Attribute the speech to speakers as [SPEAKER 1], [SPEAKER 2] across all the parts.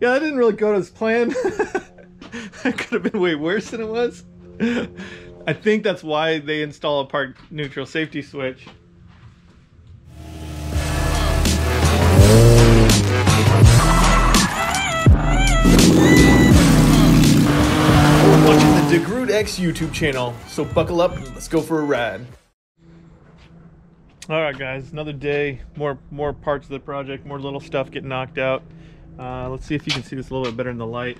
[SPEAKER 1] Yeah, that didn't really go to his plan. that could have been way worse than it was. I think that's why they install a park neutral safety switch. Watching the DaGrootX YouTube channel, so buckle up and let's go for a ride. All right, guys, another day, more more parts of the project, more little stuff getting knocked out. Uh, let's see if you can see this a little bit better in the light.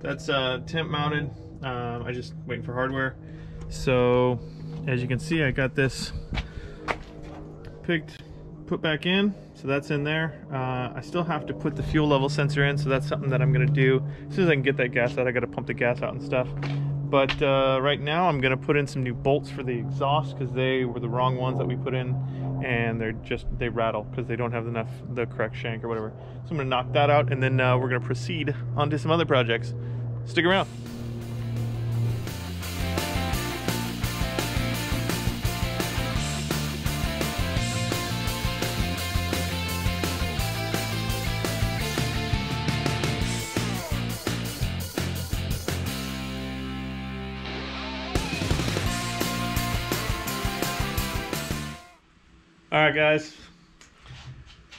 [SPEAKER 1] That's uh, temp mounted. Um, I just waiting for hardware. So as you can see, I got this picked, put back in. So that's in there. Uh, I still have to put the fuel level sensor in. So that's something that I'm gonna do. As soon as I can get that gas out, I gotta pump the gas out and stuff. But uh, right now I'm gonna put in some new bolts for the exhaust because they were the wrong ones that we put in and they're just, they rattle because they don't have enough, the correct shank or whatever. So I'm gonna knock that out and then uh, we're gonna proceed onto some other projects. Stick around. All right, guys.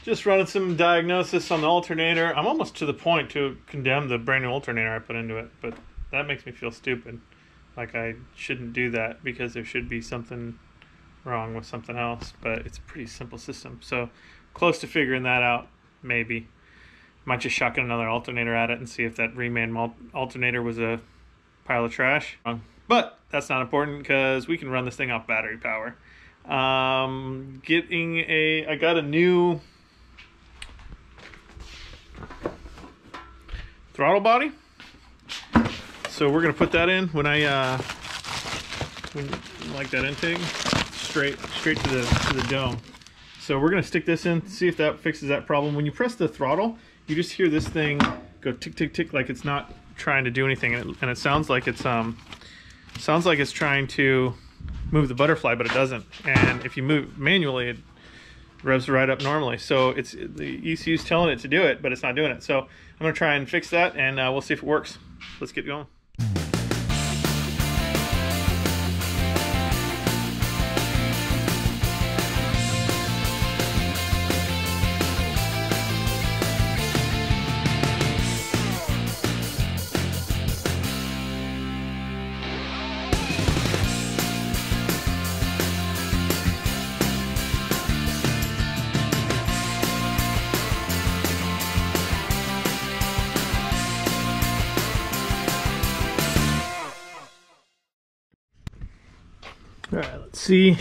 [SPEAKER 1] Just running some diagnosis on the alternator. I'm almost to the point to condemn the brand new alternator I put into it, but that makes me feel stupid. Like I shouldn't do that because there should be something wrong with something else, but it's a pretty simple system. So close to figuring that out, maybe. Might just shotgun another alternator at it and see if that reman alternator was a pile of trash. But that's not important because we can run this thing off battery power. Um, getting a, I got a new throttle body. So we're gonna put that in when I, uh, when, like that intake, straight, straight to the, to the dome. So we're gonna stick this in, see if that fixes that problem. When you press the throttle, you just hear this thing go tick, tick, tick, like it's not trying to do anything. And it, and it sounds like it's, um, sounds like it's trying to move the butterfly, but it doesn't. And if you move manually, it revs right up normally. So it's the ECU is telling it to do it, but it's not doing it. So I'm gonna try and fix that, and uh, we'll see if it works. Let's get going. See.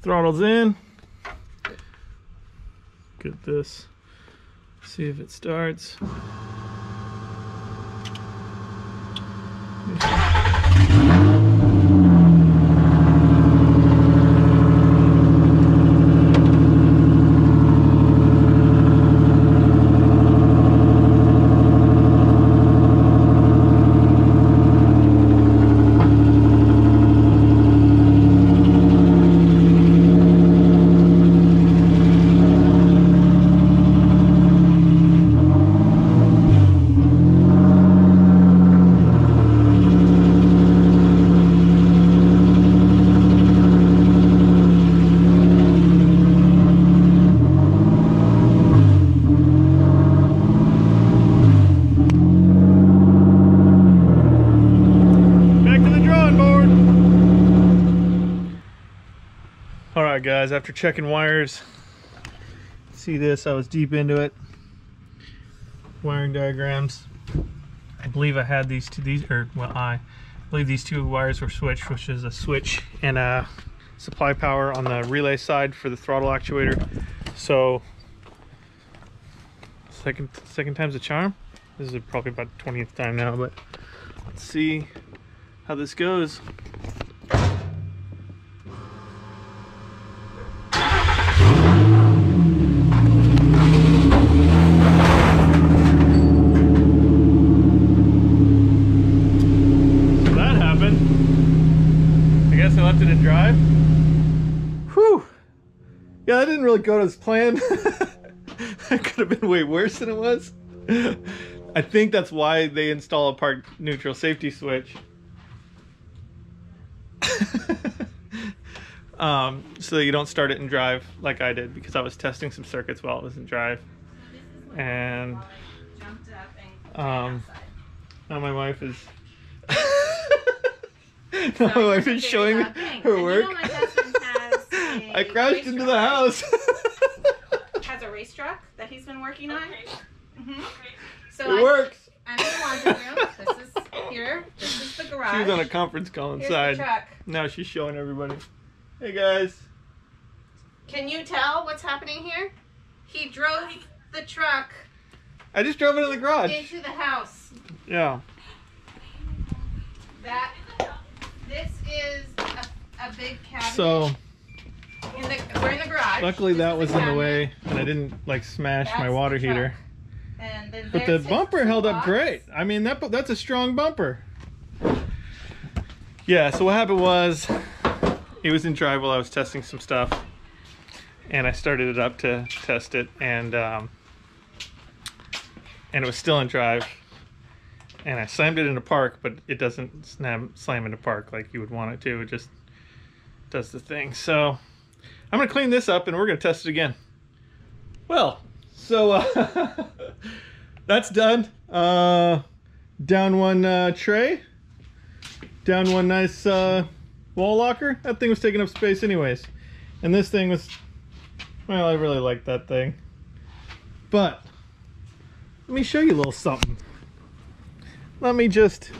[SPEAKER 1] Throttle's in. Get this. See if it starts. Back to the drawing board. All right, guys, after checking wires, see this, I was deep into it. Wiring diagrams. I believe I had these two, these, or well, I believe these two wires were switched, which is a switch and a supply power on the relay side for the throttle actuator. So, second, second time's a charm. This is probably about 20th time now, but let's see how this goes. So that happened. I guess I left it in drive. Whew. Yeah, that didn't really go as planned. it could have been way worse than it was. I think that's why they install a park neutral safety switch. um, so that you don't start it in drive like I did because I was testing some circuits while it was in drive. And
[SPEAKER 2] Jumped up and
[SPEAKER 1] Um, now my wife is. now my wife is showing me her work.
[SPEAKER 2] know my husband has a
[SPEAKER 1] I crashed into the house.
[SPEAKER 2] Has a race truck that he's been working on. hmm So
[SPEAKER 1] it
[SPEAKER 2] I,
[SPEAKER 1] works.
[SPEAKER 2] I'm in the laundry room. This is here. This is the garage.
[SPEAKER 1] She was on a conference call inside.
[SPEAKER 2] Here's
[SPEAKER 1] inside.
[SPEAKER 2] the truck.
[SPEAKER 1] Now she's showing everybody. Hey guys.
[SPEAKER 2] Can you tell what's happening here? He drove the truck
[SPEAKER 1] I just drove it in the garage.
[SPEAKER 2] into the house.
[SPEAKER 1] Yeah.
[SPEAKER 2] That this is a, a big cabinet.
[SPEAKER 1] So
[SPEAKER 2] in the, we're in the garage.
[SPEAKER 1] luckily that was in the way and I didn't like smash
[SPEAKER 2] That's
[SPEAKER 1] my water heater.
[SPEAKER 2] And then
[SPEAKER 1] But the bumper held up great. I mean that that's a strong bumper. Yeah, so what happened was it was in drive while I was testing some stuff. And I started it up to test it and um, and it was still in drive. And I slammed it into park, but it doesn't slam slam into park like you would want it to. It just does the thing. So I'm gonna clean this up and we're gonna test it again. Well, so uh, that's done. Uh, down one uh, tray, down one nice uh, wall locker. That thing was taking up space anyways, and this thing was. Well, I really like that thing, but let me show you a little something. Let me just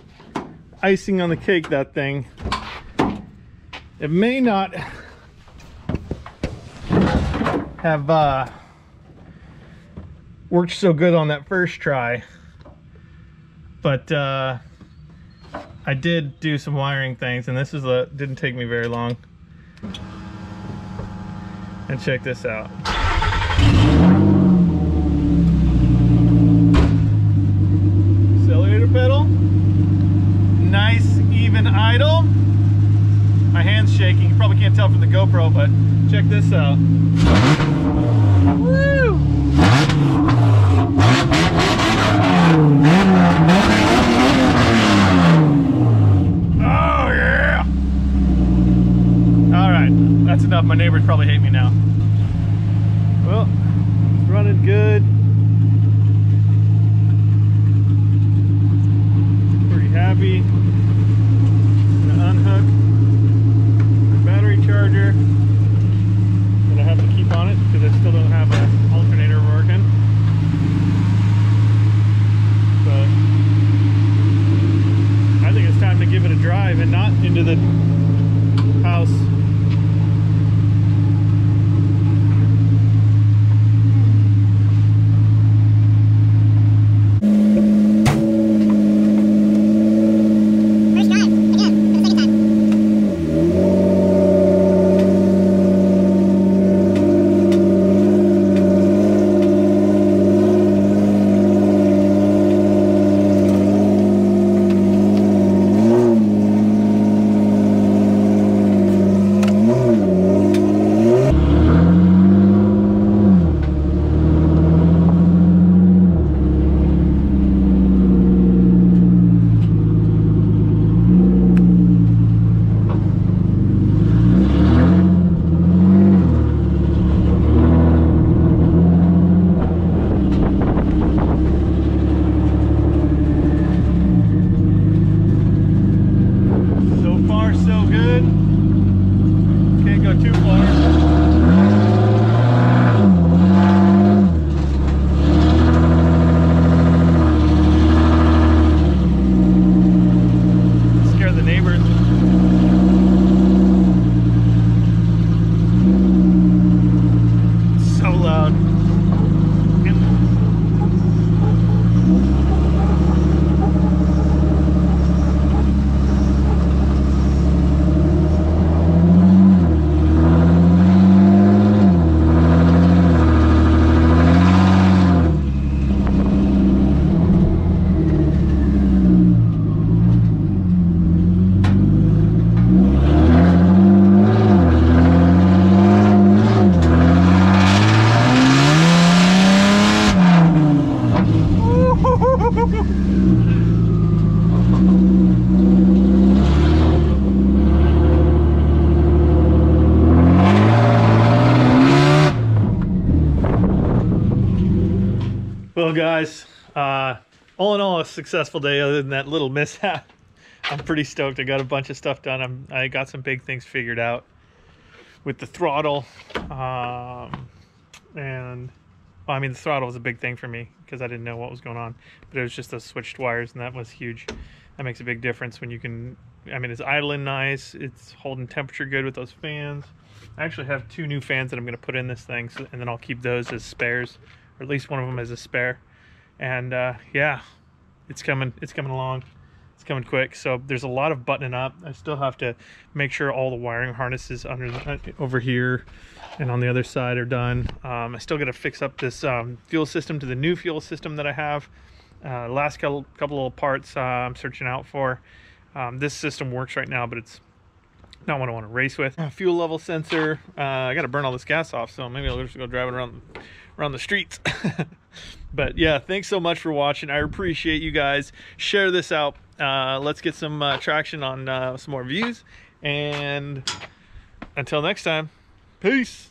[SPEAKER 1] icing on the cake that thing. It may not have uh, worked so good on that first try, but uh, I did do some wiring things, and this is a didn't take me very long. And check this out. Accelerator pedal, nice even idle. My hand's shaking. You probably can't tell from the GoPro, but check this out. Woo! Oh yeah! All right, that's enough. My neighbors probably hate me now. Well, it's running good. Well, guys, uh, all in all, a successful day other than that little mishap. I'm pretty stoked. I got a bunch of stuff done. I'm, I got some big things figured out with the throttle. Um, and, well, I mean, the throttle was a big thing for me because I didn't know what was going on. But it was just those switched wires, and that was huge. That makes a big difference when you can, I mean, it's idling nice. It's holding temperature good with those fans. I actually have two new fans that I'm going to put in this thing, so, and then I'll keep those as spares, or at least one of them as a spare. And uh, yeah, it's coming. It's coming along. It's coming quick. So there's a lot of buttoning up. I still have to make sure all the wiring harnesses under the, uh, over here and on the other side are done. Um, I still got to fix up this um, fuel system to the new fuel system that I have. Uh, last couple couple little parts uh, I'm searching out for. Um, this system works right now, but it's not what I want to race with. Uh, fuel level sensor. Uh, I got to burn all this gas off, so maybe I'll just go driving around around the streets. but yeah, thanks so much for watching. I appreciate you guys. Share this out. Uh, let's get some uh, traction on uh, some more views. And until next time, peace.